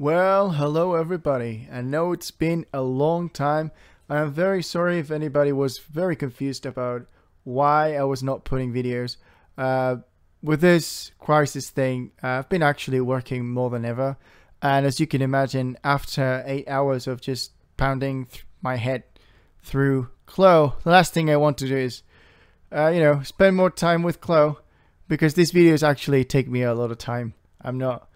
Well, hello everybody. I know it's been a long time. I am very sorry if anybody was very confused about why I was not putting videos. Uh, with this crisis thing, I've been actually working more than ever. And as you can imagine, after eight hours of just pounding my head through Clo, the last thing I want to do is, uh, you know, spend more time with Clo because these videos actually take me a lot of time. I'm not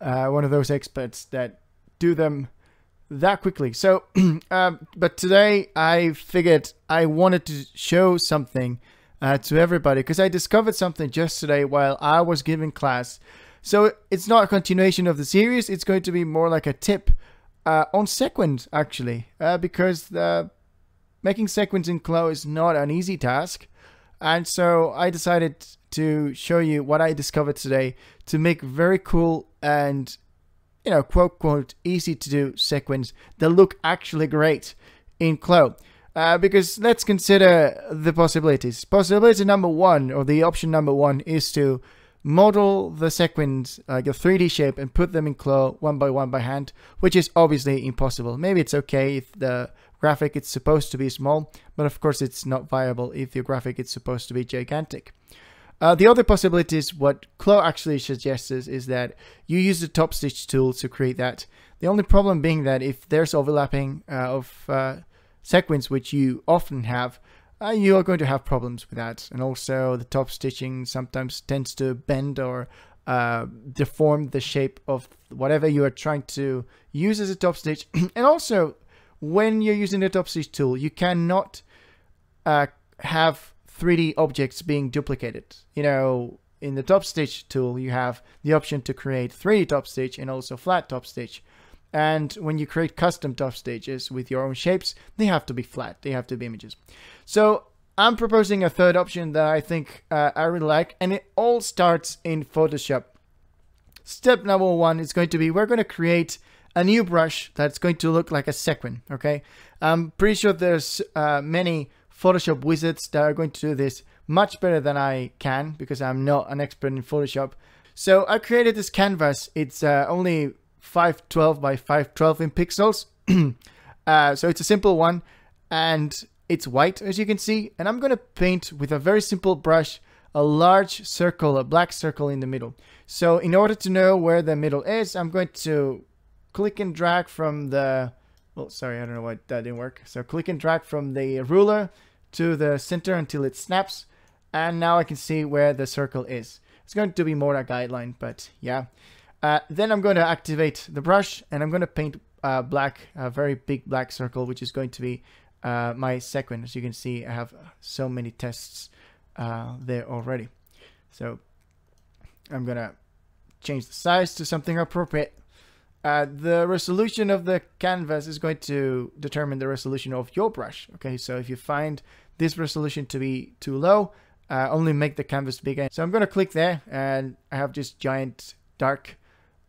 uh, one of those experts that do them that quickly. So, um, but today I figured I wanted to show something uh, to everybody because I discovered something just today while I was giving class. So it's not a continuation of the series. It's going to be more like a tip uh, on sequin actually, uh, because the, making sequins in Clo is not an easy task. And so I decided to show you what I discovered today to make very cool and, you know, quote, quote, easy to do sequins that look actually great in Clo. Uh, because let's consider the possibilities. Possibility number one, or the option number one, is to model the sequins, like a 3D shape, and put them in Clo one by one by hand, which is obviously impossible. Maybe it's okay if the graphic is supposed to be small, but of course it's not viable if your graphic is supposed to be gigantic. Uh, the other possibility is what Clo actually suggests is, that you use the top stitch tool to create that. The only problem being that if there's overlapping uh, of uh, sequins, which you often have, uh, you are going to have problems with that. And also the top stitching sometimes tends to bend or uh, deform the shape of whatever you are trying to use as a top stitch. and also when you're using the top stitch tool, you cannot uh, have 3D objects being duplicated. You know, in the top stitch tool, you have the option to create 3D top stitch and also flat top stitch. And when you create custom top stitches with your own shapes, they have to be flat. They have to be images. So I'm proposing a third option that I think uh, I really like, and it all starts in Photoshop. Step number one is going to be we're going to create a new brush that's going to look like a sequin, Okay, I'm pretty sure there's uh, many Photoshop wizards that are going to do this much better than I can because I'm not an expert in Photoshop. So I created this canvas. It's uh, only 512 by 512 in pixels. uh, so it's a simple one and it's white as you can see. And I'm going to paint with a very simple brush a large circle, a black circle in the middle. So in order to know where the middle is, I'm going to click and drag from the, oh, sorry, I don't know why that didn't work. So click and drag from the ruler to the center until it snaps. And now I can see where the circle is. It's going to be more a guideline, but yeah. Uh, then I'm going to activate the brush and I'm going to paint uh, black, a very big black circle, which is going to be uh, my sequin. As you can see, I have so many tests uh, there already. So I'm going to change the size to something appropriate. Uh, the resolution of the canvas is going to determine the resolution of your brush. Okay, so if you find this resolution to be too low, uh, only make the canvas bigger. So I'm going to click there and I have this giant dark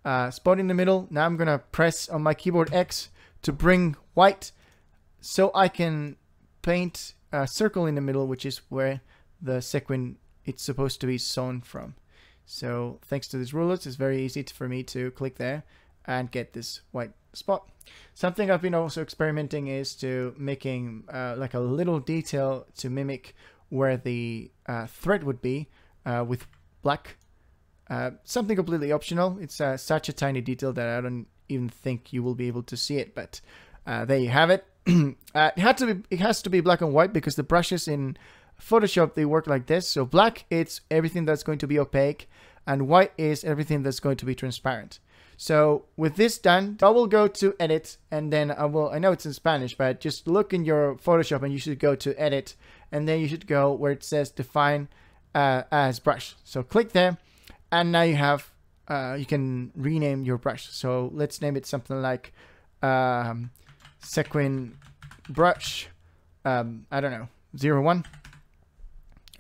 uh, spot in the middle. Now I'm going to press on my keyboard X to bring white so I can paint a circle in the middle, which is where the sequin it's supposed to be sewn from. So thanks to these rulers, it's very easy for me to click there and get this white spot. Something I've been also experimenting is to making uh, like a little detail to mimic where the uh, thread would be uh, with black. Uh, something completely optional. It's uh, such a tiny detail that I don't even think you will be able to see it, but uh, there you have it. it had to be. It has to be black and white because the brushes in Photoshop they work like this. So black it's everything that's going to be opaque, and white is everything that's going to be transparent. So with this done, I will go to edit and then I will, I know it's in Spanish, but just look in your Photoshop and you should go to edit and then you should go where it says define uh, as brush. So click there and now you have, uh, you can rename your brush. So let's name it something like um, Sequin brush, um, I don't know, zero one.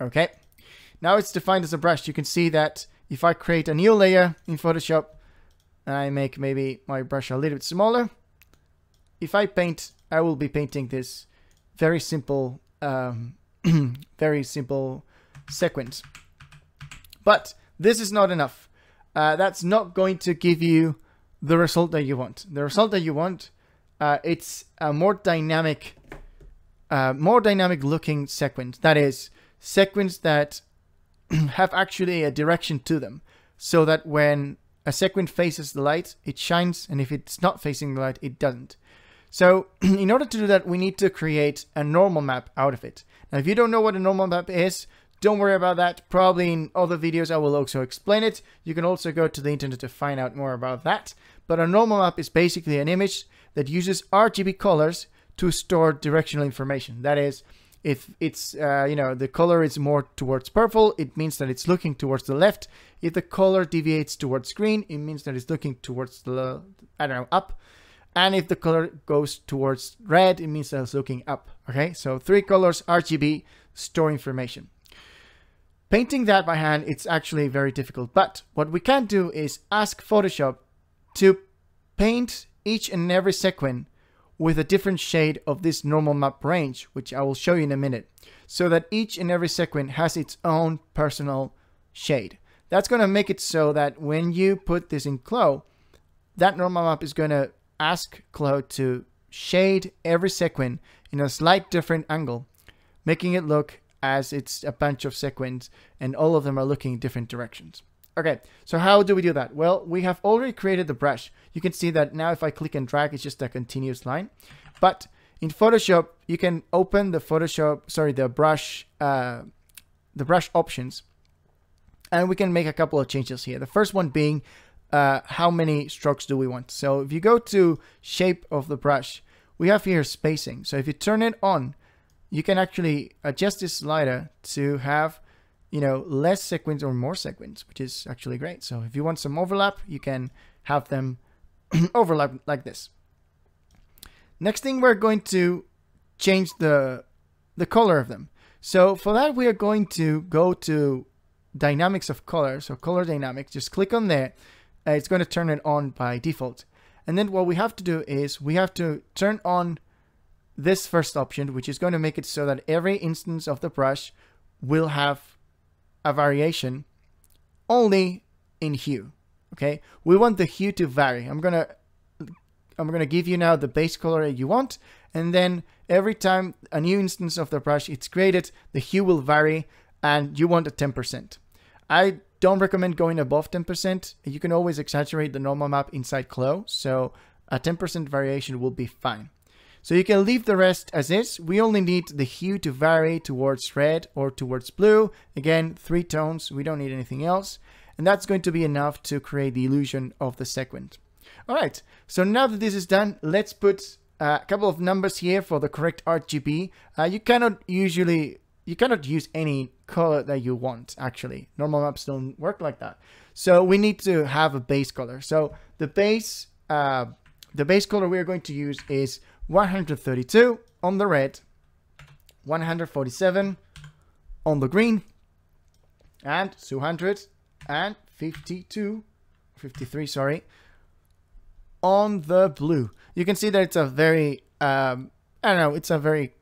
Okay. Now it's defined as a brush. You can see that if I create a new layer in Photoshop, and I make maybe my brush a little bit smaller. If I paint, I will be painting this very simple, um, very simple sequin. But this is not enough. Uh, that's not going to give you the result that you want. The result that you want, uh, it's a more dynamic, uh, more dynamic looking sequins. That is, sequins that have actually a direction to them, so that when a sequin faces the light, it shines, and if it's not facing the light, it doesn't. So in order to do that, we need to create a normal map out of it. Now, if you don't know what a normal map is, don't worry about that. Probably in other videos, I will also explain it. You can also go to the internet to find out more about that. But a normal map is basically an image that uses RGB colors to store directional information. That is, if it's, uh, you know, the color is more towards purple, it means that it's looking towards the left. If the color deviates towards green, it means that it's looking towards the, I don't know, up. And if the color goes towards red, it means that it's looking up. Okay, so three colors, RGB, store information. Painting that by hand, it's actually very difficult. But what we can do is ask Photoshop to paint each and every sequin with a different shade of this normal map range, which I will show you in a minute, so that each and every sequin has its own personal shade. That's going to make it so that when you put this in Clo, that normal map is going to ask Clo to shade every sequin in a slight different angle, making it look as it's a bunch of sequins and all of them are looking in different directions. Okay, so how do we do that? Well, we have already created the brush. You can see that now if I click and drag, it's just a continuous line. But in Photoshop, you can open the Photoshop, sorry, the brush, uh, the brush options, and we can make a couple of changes here. The first one being uh, how many strokes do we want. So if you go to shape of the brush, we have here spacing. So if you turn it on, you can actually adjust this slider to have you know, less sequins or more sequins, which is actually great. So if you want some overlap, you can have them overlap like this. Next thing, we're going to change the, the color of them. So for that, we are going to go to dynamics of color. So color dynamics, just click on there. Uh, it's going to turn it on by default. And then what we have to do is we have to turn on this first option, which is going to make it so that every instance of the brush will have a variation only in hue. Okay, we want the hue to vary. I'm gonna I'm gonna give you now the base color you want, and then every time a new instance of the brush is created, the hue will vary, and you want a 10%. I don't recommend going above 10%. You can always exaggerate the normal map inside Clo, so a 10% variation will be fine. So you can leave the rest as is. We only need the hue to vary towards red or towards blue. Again, three tones. We don't need anything else. And that's going to be enough to create the illusion of the sequins. All right, so now that this is done, let's put a couple of numbers here for the correct RGB. Uh, you cannot usually, you cannot use any color that you want, actually. Normal maps don't work like that. So we need to have a base color. So the base, uh, the base color we're going to use is 132 on the red, 147 on the green, and 252, 53, sorry, on the blue. You can see that it's a very, um, I don't know, it's a very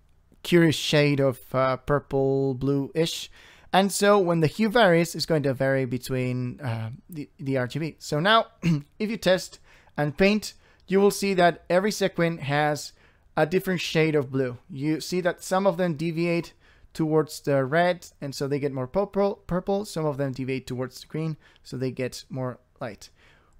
curious shade of uh, purple blue-ish. And so when the hue varies, it's going to vary between uh, the, the RGB. So now, if you test and paint, you will see that every sequin has a different shade of blue. You see that some of them deviate towards the red and so they get more purple, purple. Some of them deviate towards the green so they get more light.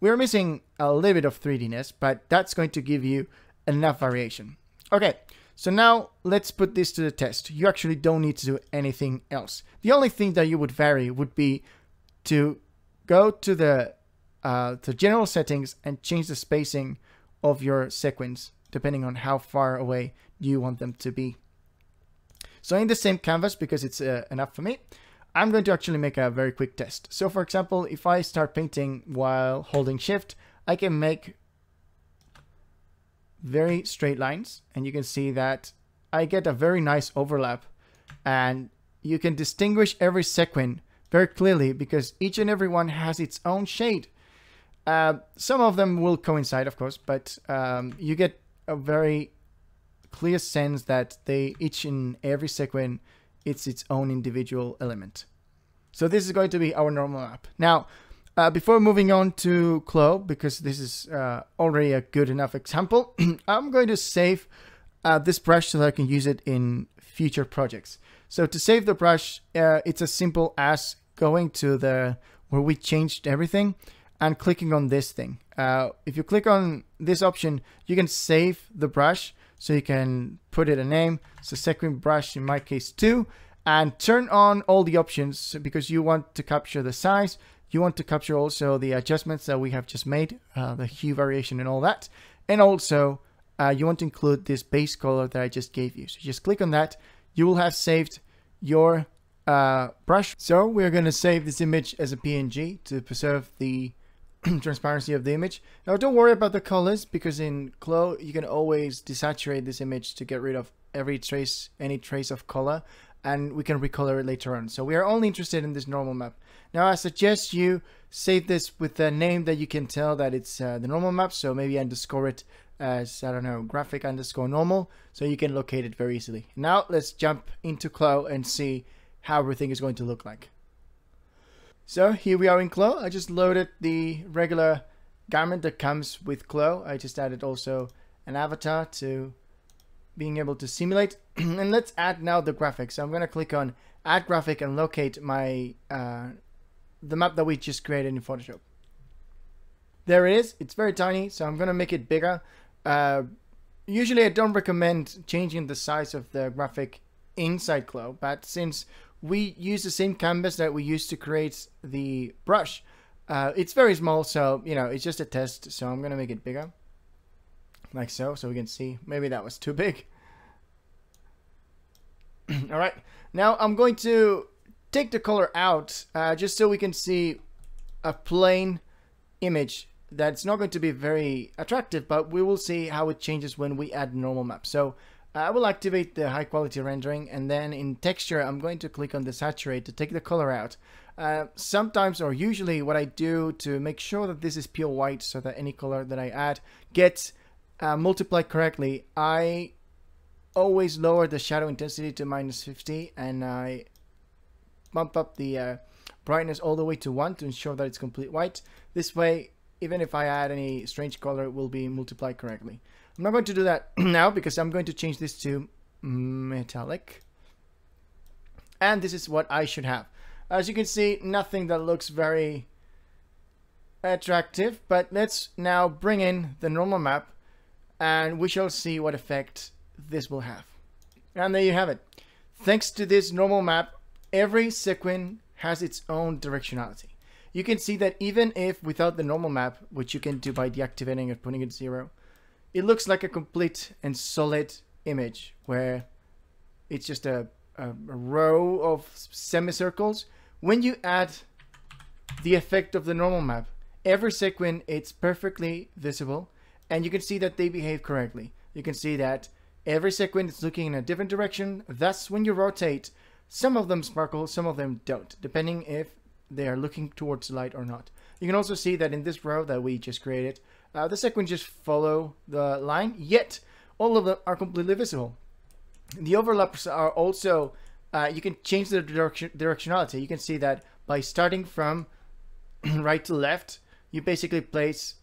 We're missing a little bit of 3Dness, but that's going to give you enough variation. Okay, so now let's put this to the test. You actually don't need to do anything else. The only thing that you would vary would be to go to the, uh, the general settings and change the spacing of your sequins, depending on how far away you want them to be. So in the same canvas, because it's uh, enough for me, I'm going to actually make a very quick test. So for example, if I start painting while holding shift, I can make very straight lines and you can see that I get a very nice overlap and you can distinguish every sequin very clearly because each and every one has its own shade. Uh, some of them will coincide, of course, but um, you get a very clear sense that they each in every sequin it's its own individual element. So this is going to be our normal map. Now, uh, before moving on to Clo, because this is uh, already a good enough example, I'm going to save uh, this brush so that I can use it in future projects. So to save the brush, uh, it's as simple as going to the where we changed everything and clicking on this thing. Uh, if you click on this option, you can save the brush so you can put it a name. So second brush, in my case, 2, and turn on all the options because you want to capture the size, you want to capture also the adjustments that we have just made, uh, the hue variation and all that. And also, uh, you want to include this base color that I just gave you. So just click on that. You will have saved your uh, brush. So we're going to save this image as a PNG to preserve the transparency of the image. Now don't worry about the colors because in Clo you can always desaturate this image to get rid of every trace, any trace of color and we can recolor it later on. So we are only interested in this normal map. Now I suggest you save this with a name that you can tell that it's uh, the normal map. So maybe underscore it as, I don't know, graphic underscore normal. So you can locate it very easily. Now let's jump into Clo and see how everything is going to look like. So here we are in Clo. I just loaded the regular garment that comes with Clo. I just added also an avatar to being able to simulate. and let's add now the graphics. So I'm going to click on add graphic and locate my uh, the map that we just created in Photoshop. There it is. It's very tiny, so I'm going to make it bigger. Uh, usually I don't recommend changing the size of the graphic inside Clo, but since we use the same canvas that we used to create the brush, uh, it's very small, so, you know, it's just a test, so I'm going to make it bigger like so, so we can see. Maybe that was too big. All right, now I'm going to take the color out uh, just so we can see a plain image that's not going to be very attractive, but we will see how it changes when we add normal map. So I will activate the high quality rendering and then in texture, I'm going to click on the saturate to take the color out. Uh, sometimes or usually what I do to make sure that this is pure white so that any color that I add gets uh, multiplied correctly, I always lower the shadow intensity to minus 50 and I bump up the uh, brightness all the way to 1 to ensure that it's complete white. This way, even if I add any strange color, it will be multiplied correctly. I'm not going to do that now because I'm going to change this to metallic. And this is what I should have. As you can see, nothing that looks very attractive, but let's now bring in the normal map and we shall see what effect this will have. And there you have it. Thanks to this normal map, every sequin has its own directionality. You can see that even if without the normal map, which you can do by deactivating and putting it zero, it looks like a complete and solid image where it's just a, a, row of semicircles. When you add the effect of the normal map, every sequin, it's perfectly visible and you can see that they behave correctly. You can see that every sequin is looking in a different direction, thus when you rotate, some of them sparkle, some of them don't, depending if they are looking towards the light or not. You can also see that in this row that we just created, uh, the sequins just follow the line, yet all of them are completely visible. The overlaps are also, uh, you can change the direction directionality. You can see that by starting from right to left, you basically place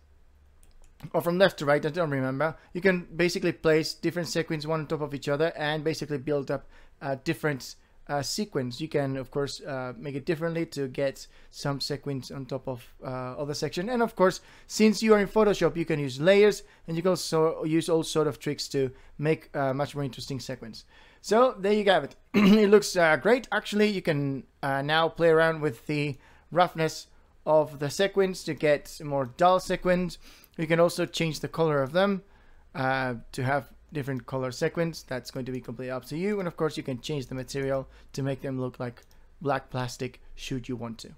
or from left to right, I don't remember. You can basically place different sequins one on top of each other and basically build up a different uh, sequence. You can, of course, uh, make it differently to get some sequins on top of uh, other section. And of course, since you are in Photoshop, you can use layers and you can also use all sort of tricks to make a much more interesting sequence. So there you have it. it looks uh, great. Actually, you can uh, now play around with the roughness of the sequins to get more dull sequins. You can also change the color of them uh, to have different color sequins. That's going to be completely up to you. And of course, you can change the material to make them look like black plastic should you want to.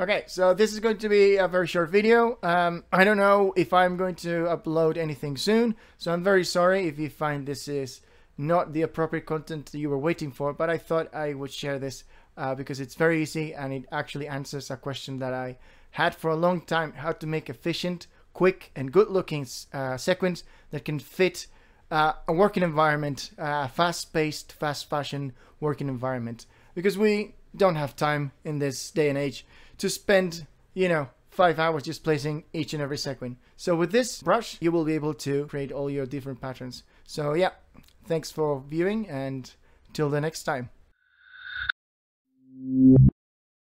Okay, so this is going to be a very short video. Um, I don't know if I'm going to upload anything soon, so I'm very sorry if you find this is not the appropriate content you were waiting for, but I thought I would share this uh, because it's very easy and it actually answers a question that I had for a long time how to make efficient, quick, and good looking uh, sequins that can fit uh, a working environment, uh, fast paced, fast fashion working environment. because we don't have time in this day and age to spend, you know, five hours just placing each and every sequin. So with this brush, you will be able to create all your different patterns. So yeah, thanks for viewing and till the next time.